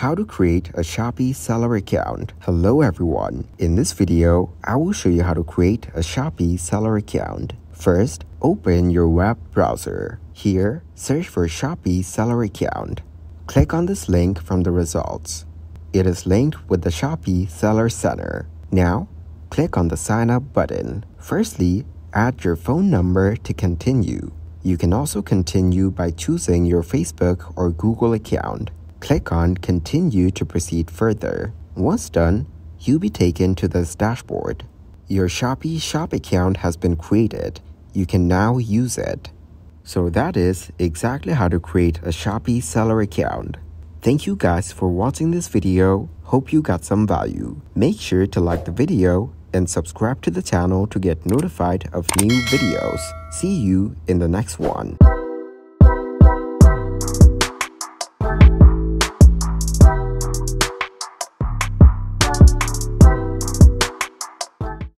How to create a Shopee seller account. Hello everyone. In this video, I will show you how to create a Shopee seller account. First, open your web browser. Here, search for Shopee seller account. Click on this link from the results. It is linked with the Shopee Seller Center. Now, click on the sign up button. Firstly, add your phone number to continue. You can also continue by choosing your Facebook or Google account. Click on Continue to proceed further. Once done, you'll be taken to this dashboard. Your Shopee shop account has been created. You can now use it. So that is exactly how to create a Shopee seller account. Thank you guys for watching this video. Hope you got some value. Make sure to like the video and subscribe to the channel to get notified of new videos. See you in the next one.